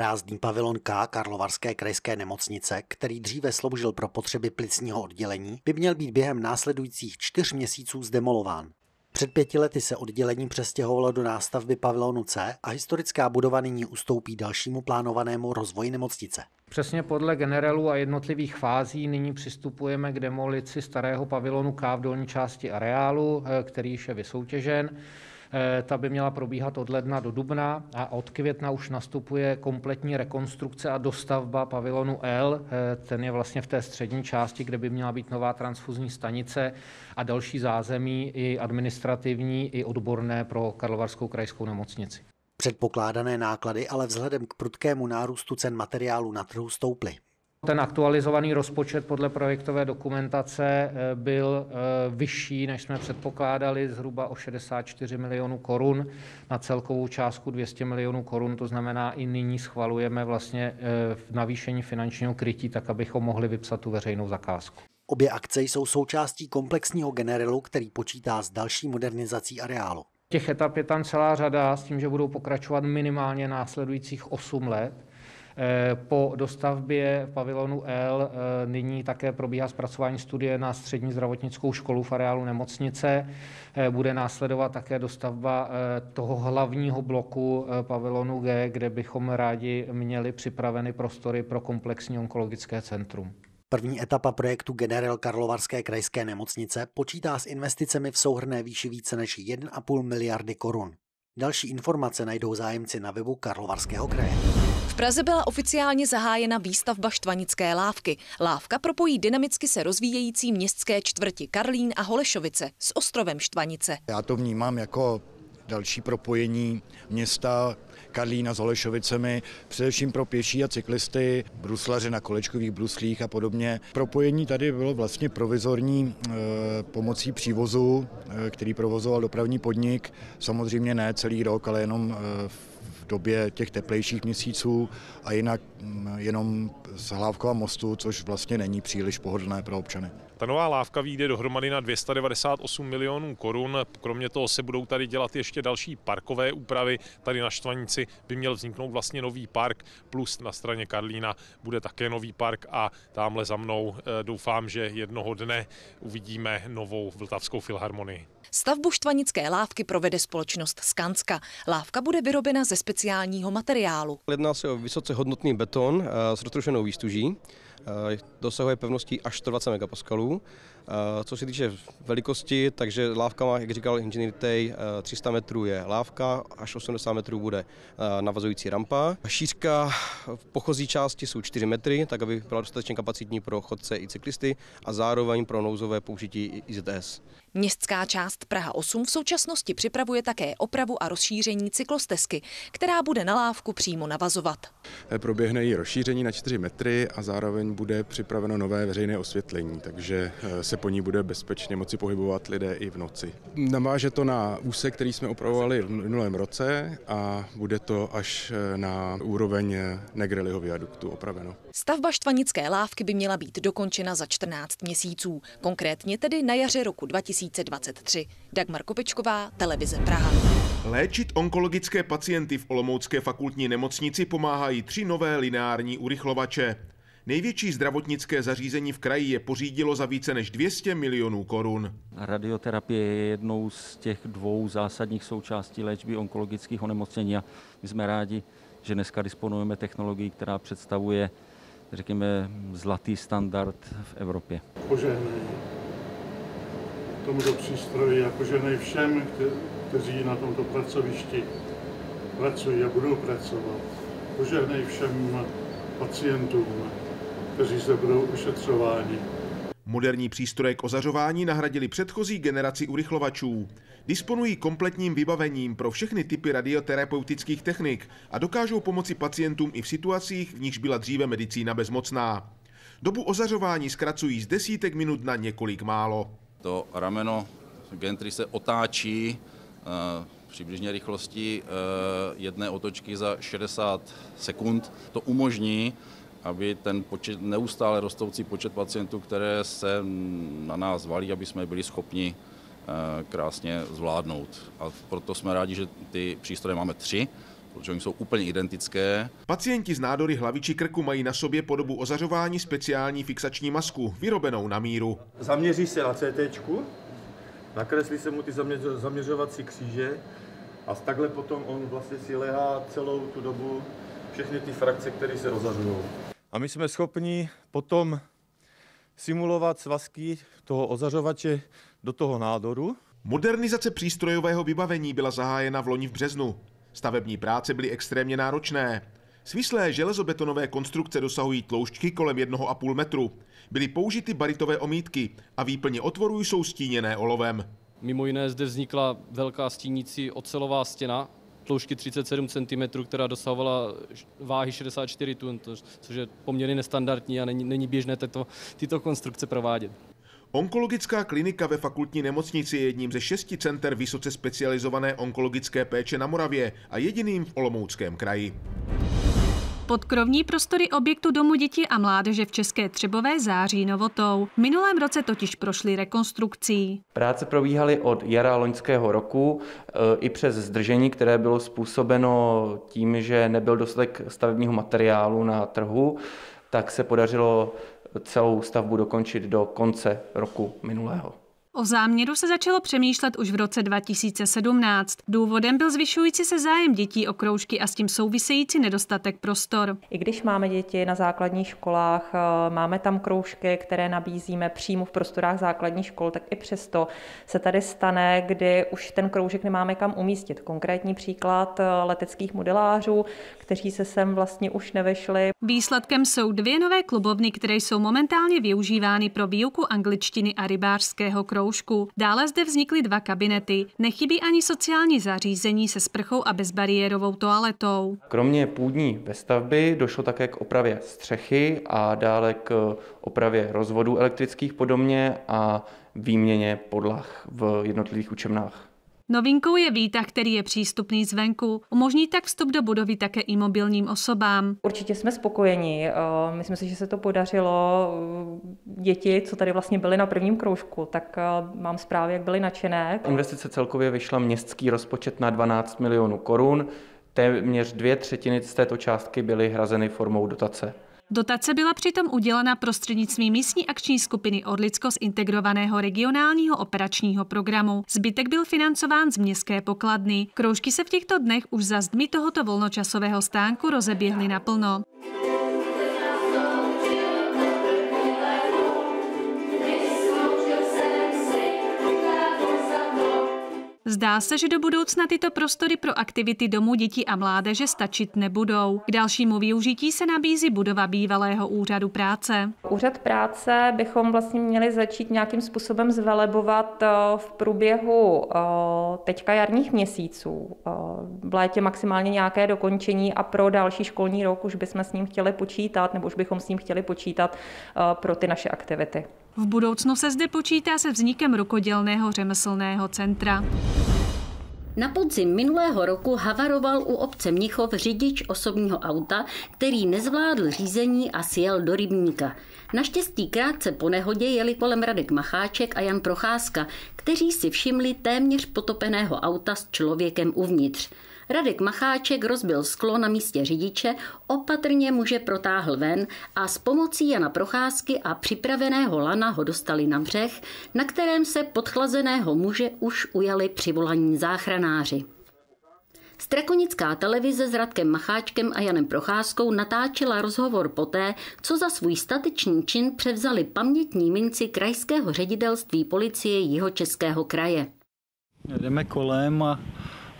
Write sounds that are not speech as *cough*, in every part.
Prázdný pavilon K Karlovarské krajské nemocnice, který dříve sloužil pro potřeby plicního oddělení, by měl být během následujících čtyř měsíců zdemolován. Před pěti lety se oddělení přestěhovalo do nástavby pavilonu C a historická budova nyní ustoupí dalšímu plánovanému rozvoji nemocnice. Přesně podle generálu a jednotlivých fází nyní přistupujeme k demolici starého pavilonu K v dolní části areálu, eh, který již je vysoutěžen. Eh, ta by měla probíhat od ledna do dubna a od května už nastupuje kompletní rekonstrukce a dostavba pavilonu L. Eh, ten je vlastně v té střední části, kde by měla být nová transfuzní stanice a další zázemí i administrativní, i odborné pro Karlovarskou krajskou nemocnici. Předpokládané náklady ale vzhledem k prudkému nárůstu cen materiálu na trhu stouply. Ten aktualizovaný rozpočet podle projektové dokumentace eh, byl eh, vyšší, než jsme předpokládali, zhruba o 64 milionů korun na celkovou částku 200 milionů korun. To znamená, i nyní schvalujeme vlastně eh, navýšení finančního krytí, tak abychom mohli vypsat tu veřejnou zakázku. Obě akce jsou součástí komplexního generelu, který počítá s další modernizací areálu. Těch etap je tam celá řada s tím, že budou pokračovat minimálně následujících 8 let. Eh, po dostavbě pavilonu L eh, nyní také probíhá zpracování studie na střední zdravotnickou školu v areálu nemocnice. Eh, bude následovat také dostavba toho hlavního bloku pavilonu G, kde bychom rádi měli připraveny prostory pro komplexní onkologické centrum. První etapa projektu General Karlovarské krajské nemocnice počítá s investicemi v souhrné výši více než 1,5 miliardy korun. Další informace najdou zájemci na webu Karlovarského kraje. Praze byla oficiálně zahájena výstavba Štvanické lávky. Lávka propojí dynamicky se rozvíjející městské čtvrti Karlín a Holešovice s ostrovem Štvanice. Já to vnímám jako další propojení města Karlína s Holešovicemi, především pro pěší a cyklisty, bruslaře na kolečkových bruslích a podobně. Propojení tady bylo vlastně provizorní e, pomocí přívozu, e, který provozoval dopravní podnik. Samozřejmě ne celý rok, ale jenom e, v době těch teplejších měsíců a jinak mm, jenom z Hlávkova mostu, což vlastně není příliš pohodlné pro občany. Ta nová lávka vyjde dohromady na 298 milionů korun. Kromě toho se budou tady dělat ještě další parkové úpravy. Tady na Štvanici by měl vzniknout vlastně nový park, plus na straně Karlína bude také nový park a tamhle za mnou eh, doufám, že jednoho dne uvidíme novou Vltavskou filharmonii. Stavbu štvanické lávky provede společnost Skanska. Lávka bude vyrobena ze speciálního materiálu. Jedná se o vysoce hodnotný beton eh, s roztroušenou výstuží. Eh, dosahuje pevností až 120 megapaskalů. Eh, co se týče velikosti, takže lávka má, jak říkal inženýr Tej, 300 metrů je lávka, až 80 metrů bude navazující rampa. Šířka v pochozí části jsou 4 metry, tak aby byla dostatečně kapacitní pro chodce i cyklisty a zároveň pro nouzové použití IZS. Městská část Praha 8 v současnosti připravuje také opravu a rozšíření cyklostezky, která bude na lávku přímo navazovat. Proběhne i rozšíření na 4 metry a zároveň bude připraveno nové veřejné osvětlení, takže eh, se po ní bude bezpečně moci pohybovat lidé i v noci. Naváže to na úsek, který jsme opravovali v minulém roce a bude to až eh, na úroveň Negreliho viaduktu opraveno. Stavba štvanické lávky by měla být dokončena za 14 měsíců, konkrétně tedy na jaře roku 2023. Dagmar Kopečková, Televize Praha. Léčit onkologické pacienty v Olomoucké fakultní nemocnici pomáhají tři nové lineární urychlovače. Největší zdravotnické zařízení v kraji je pořídilo za více než 200 milionů korun. Radioterapie je jednou z těch dvou zásadních součástí léčby onkologických onemocnění a my jsme rádi, že dneska disponujeme technologií, která představuje, řekněme, zlatý standard v Evropě. Požehnej tomuto přístroji a požehnej všem, kteří na tomto pracovišti pracují a budou pracovat. Požehnej všem pacientům, kteří se budou ošetřováni. Moderní přístroje k ozařování nahradili předchozí generaci urychlovačů. Disponují kompletním vybavením pro všechny typy radioterapeutických technik a dokážou pomoci pacientům i v situacích, v nichž byla dříve medicína bezmocná. Dobu ozařování zkracují z desítek minut na několik málo. To rameno gentry se otáčí uh, přibližně rychlosti uh, jedné otočky za 60 sekund. To umožní aby ten počet, neustále rostoucí počet pacientů, které se na nás valí, aby jsme byli schopni eh, krásně zvládnout. A proto jsme rádi, že ty přístroje máme tři, protože oni jsou úplně identické. Pacienti z nádory hlavy či krku mají na sobě po dobu ozařování speciální fixační masku, vyrobenou na míru. Zaměří se na CT, nakreslí se mu ty zaměřovací kříže a takhle potom on vlastně si lehá celou tu dobu všechny ty frakce, které se rozařují. A my jsme schopni potom simulovat svazky toho ozařovače do toho nádoru. Modernizace přístrojového vybavení byla zahájena v loni v březnu. Stavební práce byly extrémně náročné. Svislé železobetonové konstrukce dosahují tloušťky kolem 1,5 metru. Byly použity baritové omítky a výplně otvorů jsou stíněné olovem. Mimo jiné zde vznikla velká stínící ocelová stěna tloušťky 37 cm, která dosahovala váhy 64 tun, což je poměrně nestandardní a není, není běžné tyto, tyto konstrukce provádět. Onkologická klinika ve fakultní nemocnici je jedním ze šesti center vysoce specializované onkologické péče na Moravě a jediným v Olomouckém kraji. Podkrovní prostory objektu Domu dětí a mládeže v České Třebové září novotou. V minulém roce totiž prošly rekonstrukcí. Práce probíhaly od jara loňského roku e, i přes zdržení, které bylo způsobeno tím, že nebyl dostatek stavebního materiálu na trhu, tak se podařilo celou stavbu dokončit do konce roku minulého. O záměru se začalo přemýšlet už v roce 2017. Důvodem byl zvyšující se zájem dětí o kroužky a s tím související nedostatek prostor. I když máme děti na základních školách, eh, máme tam kroužky, které nabízíme přímo v prostorách základních škol, tak i přesto se tady stane, kdy už ten kroužek nemáme kam umístit. Konkrétní příklad eh, leteckých modelářů, kteří se sem vlastně už nevešli. Výsledkem jsou dvě nové klubovny, které jsou momentálně využívány pro výuku angličtiny a rybářského kroužku kroužku. Dále zde vznikly dva kabinety. Nechybí ani sociální zařízení se sprchou a bezbariérovou toaletou. Kromě půdní vestavby došlo také k opravě střechy a dále k opravě rozvodů elektrických podobně a výměně podlah v jednotlivých učebnách. Novinkou je výtah, který je přístupný zvenku. Umožní tak vstup do budovy také i mobilním osobám. Určitě jsme spokojeni. Eh, myslím si, že se to podařilo. Děti, co tady vlastně byly na prvním kroužku, tak eh, mám zprávy, jak byly nadšené. Investice celkově vyšla městský rozpočet na 12 milionů korun. Téměř dvě třetiny z této částky byly hrazeny formou dotace. Dotace byla přitom udělena prostřednictvím místní akční skupiny Orlicko z integrovaného regionálního operačního programu. Zbytek byl financován z městské pokladny. Kroužky se v těchto dnech už za zdmi tohoto volnočasového stánku rozeběhly naplno. Zdá se, že do budoucna tyto prostory pro aktivity domů dětí a mládeže stačit nebudou. K dalšímu využití se nabízí budova bývalého úřadu práce. Úřad práce bychom vlastně měli začít nějakým způsobem zvelebovat eh, v průběhu eh, teďka jarních měsíců. Eh, v létě maximálně nějaké dokončení a pro další školní rok už bychom s ním chtěli počítat, nebo už bychom s ním chtěli počítat pro ty naše aktivity. V budoucnu se zde počítá se vznikem rukodělného řemeslného centra. Na podzim minulého roku havaroval u obce Mnichov řidič osobního auta, který nezvládl řízení a sjel do rybníka. Naštěstí krátce po nehodě jeli kolem Radek Macháček a Jan Procházka, kteří si všimli téměř potopeného auta s člověkem uvnitř. Radek Macháček rozbil sklo na místě řidiče, opatrně muže protáhl ven a s pomocí Jana Procházky a připraveného lana ho dostali na břeh, na kterém se podchlazeného muže už ujali přivolaní záchranáři. Strakonická televize s Radkem Macháčkem a Janem Procházkou natáčela rozhovor poté, co za svůj statečný čin převzali pamětní minci krajského ředitelství policie Jihočeského kraje. Jdeme kolem a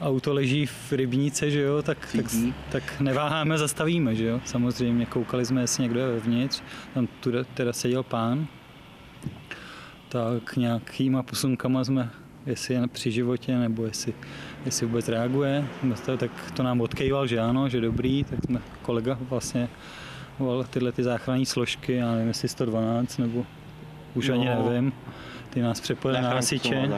auto leží v rybníce, že jo, tak, tak, tak neváháme, zastavíme, že jo. Samozřejmě koukali jsme, jestli někdo je vevnitř, tam tu teda seděl pán, tak nějakýma posunkama jsme, jestli je při životě, nebo jestli, jestli vůbec reaguje, tak to nám odkejval, že ano, že dobrý, tak jsme kolega vlastně volal tyhle ty záchranní složky, já nevím, jestli 112, nebo už no, ani nevím, ty nás přepojili na hasiče.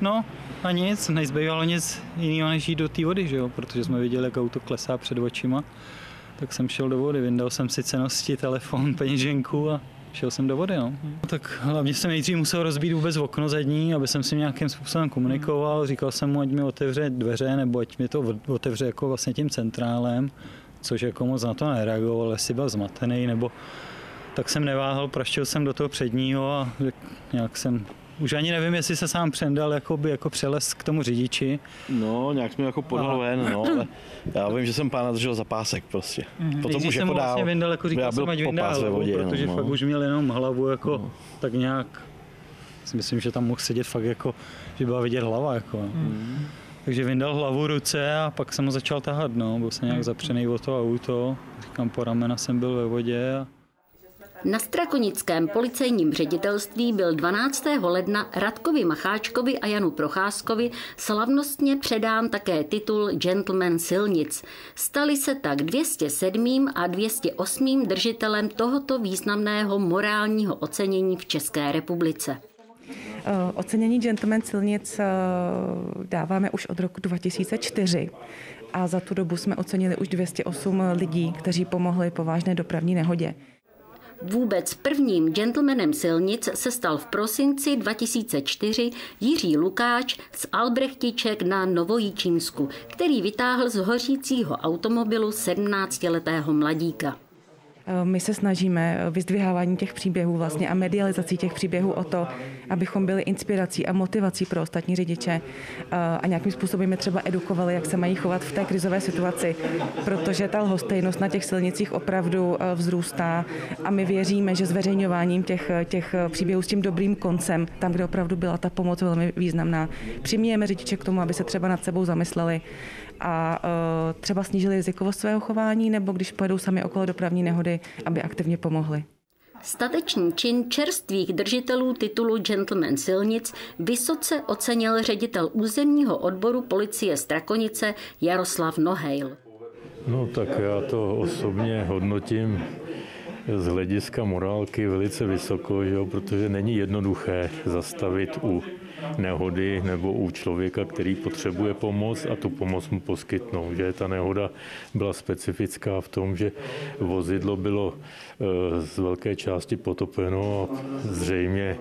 No, a nic, nezbývalo nic jiného, než jít do té vody, že jo? protože jsme viděli, jak auto klesá před očima. Tak jsem šel do vody, vyndal jsem si cenosti, telefon, peněženku a šel jsem do vody. No. Tak hlavně jsem nejdřív musel rozbít vůbec okno zadní, aby jsem si nějakým způsobem komunikoval. Říkal jsem mu, ať mi otevře dveře, nebo ať mi to otevře jako vlastně tím centrálem, což jako moc na to nereagoval, jestli byl zmatený, nebo tak jsem neváhal, praštil jsem do toho předního a nějak jsem už ani nevím, jestli se sám přendal jakoby, jako přeles k tomu řidiči. No, nějak jsme jako podal ven, no, ale *clears throat* já vím, že jsem pána držel za pásek prostě. Mm-hmm. Potom už jsem jako dál. Vlastně vyndal, jako říkal jsem, ať vyndal, ve vodě, protože no, fakt už měl jenom hlavu jako no. tak nějak, si myslím, že tam mohl sedět fakt jako, že byla vidět hlava jako. Mm. Takže vyndal hlavu, ruce a pak jsem ho začal tahat, no, byl jsem nějak mhm. zapřený o to auto, říkám, po ramena jsem byl ve vodě a na Strakonickém policejním ředitelství byl 12. ledna Radkovi Macháčkovi a Janu Procházkovi slavnostně předán také titul Gentleman silnic. Stali se tak 207. a 208. držitelem tohoto významného morálního ocenění v České republice. Eh, ocenění Gentleman silnic eh, dáváme už od roku 2004 a za tu dobu jsme ocenili už 208 lidí, kteří pomohli po vážné dopravní nehodě. Vůbec prvním gentlemanem silnic se stal v prosinci 2004 Jiří Lukáč z Albrechtiček na Novojíčínsku, který vytáhl z hořícího automobilu 17-letého mladíka. Eh, my se snažíme eh, vyzdvihávání těch příběhů vlastně a medializací těch příběhů o to, abychom byli inspirací a motivací pro ostatní řidiče eh, a nějakým způsobem je třeba edukovali, jak se mají chovat v té krizové situaci, protože ta lhostejnost na těch silnicích opravdu vzrůstá a my věříme, že zveřejňováním těch, těch příběhů s tím dobrým koncem, tam, kde opravdu byla ta pomoc velmi významná, přimějeme řidiče k tomu, aby se třeba nad sebou zamysleli a e, třeba snížili rizikovost svého chování, nebo když pojedou sami okolo dopravní nehody, aby aktivně pomohli. Statečný čin čerstvých držitelů titulu Gentleman silnic vysoce ocenil ředitel územního odboru policie Strakonice Jaroslav Nohejl. No tak já to osobně hodnotím z hlediska morálky velice vysoko, že jo, protože není jednoduché zastavit u nehody nebo u člověka, který potřebuje pomoc a tu pomoc mu poskytnout. Že ta nehoda byla specifická v tom, že vozidlo bylo eh, z velké části potopeno a zřejmě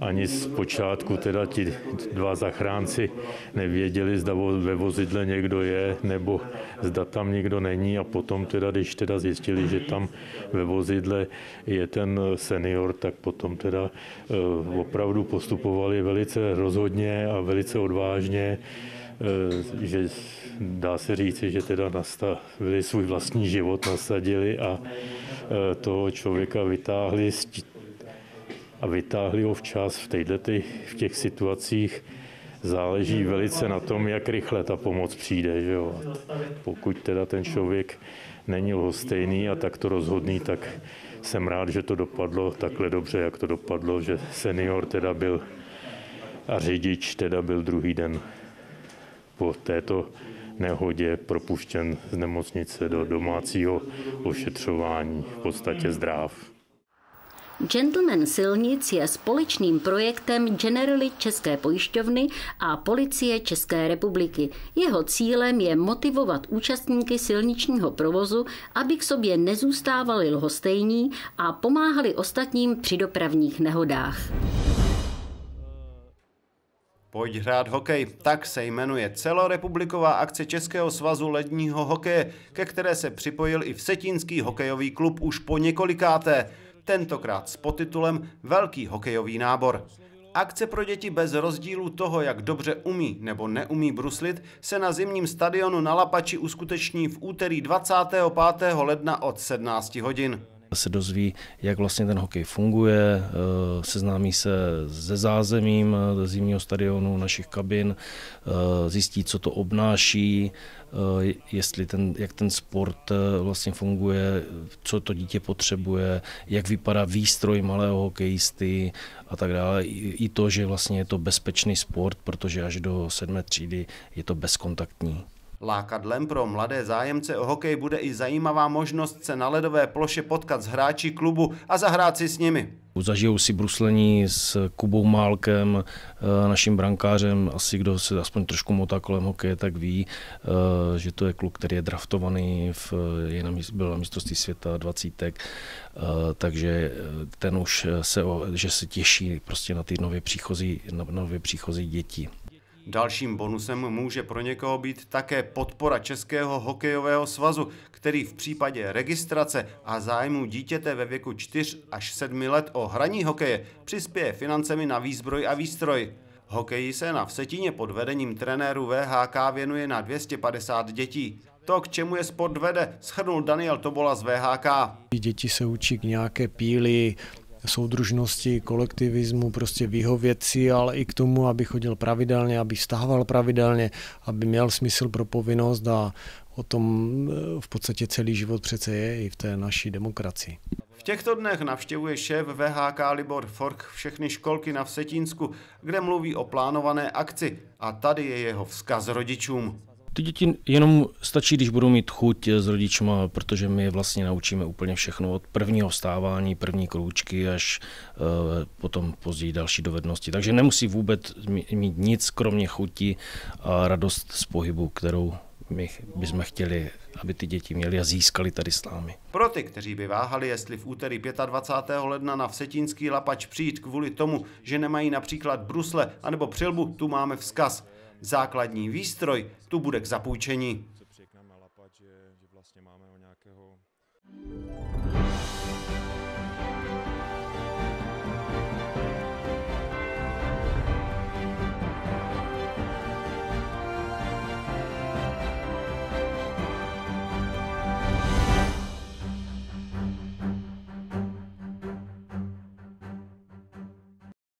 ani z počátku teda ti dva zachránci nevěděli, zda ve vozidle někdo je, nebo zda tam nikdo není. A potom teda, když teda zjistili, že tam ve vozidle je ten senior, tak potom teda eh, opravdu postupovali velice rozhodně a velice odvážně eh, že dá se říci, že teda nastavili svůj vlastní život, nasadili a eh, toho člověka vytáhli a vytáhli ho včas v, této, v těch situacích záleží velice na tom, jak rychle ta pomoc přijde. Že jo? Pokud teda ten člověk není lhostejný a takto rozhodný, tak jsem rád, že to dopadlo takhle dobře, jak to dopadlo, že senior teda byl a řidič teda byl druhý den po této nehodě propuštěn z nemocnice do domácího ošetřování, v podstatě zdrav. Gentleman silnic je společným projektem Generali České pojišťovny a Policie České republiky. Jeho cílem je motivovat účastníky silničního provozu, aby k sobě nezůstávali lhostejní a pomáhali ostatním při dopravních nehodách. Pojď hrát hokej, tak se jmenuje celorepubliková akce Českého svazu ledního hokeje, ke které se připojil i Vsetínský hokejový klub už po několikáté tentokrát s podtitulem Velký hokejový nábor. Akce pro děti bez rozdílu toho, jak dobře umí nebo neumí bruslit, se na zimním stadionu na Lapači uskuteční v úterý 25. ledna od 17 hodin se dozví, jak vlastně ten hokej funguje, eh, seznámí se se zázemím eh, zimního stadionu, našich kabin, eh, zjistí, co to obnáší, jestli ten, jak ten sport vlastně funguje, co to dítě potřebuje, jak vypadá výstroj malého hokejisty a tak dále. I to, že vlastně je to bezpečný sport, protože až do sedmé třídy je to bezkontaktní. Lákadlem pro mladé zájemce o hokej bude i zajímavá možnost se na ledové ploše potkat s hráči klubu a zahrát si s nimi. Zažijou si bruslení s Kubou Málkem, eh, naším brankářem. Asi kdo se aspoň trošku motá kolem hokeje, tak ví, eh, že to je kluk, který je draftovaný, v, je na, byl na mistrovství světa 20. Eh, takže ten už se, že se těší prostě na ty nově příchozí, na nově příchozí děti. Dalším bonusem může pro někoho být také podpora Českého hokejového svazu, který v případě registrace a zájmu dítěte ve věku 4 až 7 let o hraní hokeje přispěje financemi na výzbroj a výstroj. Hokeji se na Vsetíně pod vedením trenéru VHK věnuje na 250 dětí. To, k čemu je sport vede, schrnul Daniel Tobola z VHK. Děti se učí k nějaké píli, soudružnosti, kolektivismu, prostě vyhovět si, ale i k tomu, aby chodil pravidelně, aby stahoval pravidelně, aby měl smysl pro povinnost a o tom eh, v podstatě celý život přece je i v té naší demokracii. V těchto dnech navštěvuje šéf VHK Libor Fork všechny školky na Vsetínsku, kde mluví o plánované akci a tady je jeho vzkaz rodičům. Ty děti jenom stačí, když budou mít chuť s rodičima, protože my je vlastně naučíme úplně všechno od prvního vstávání, první kroučky až uh, potom později další dovednosti. Takže nemusí vůbec mít nic, kromě chuti a radost z pohybu, kterou my bychom chtěli, aby ty děti měly a získali tady s námi. Pro ty, kteří by váhali, jestli v úterý 25. ledna na Vsetínský lapač přijít kvůli tomu, že nemají například brusle anebo přilbu, tu máme vzkaz. Základní výstroj tu bude k zapůjčení.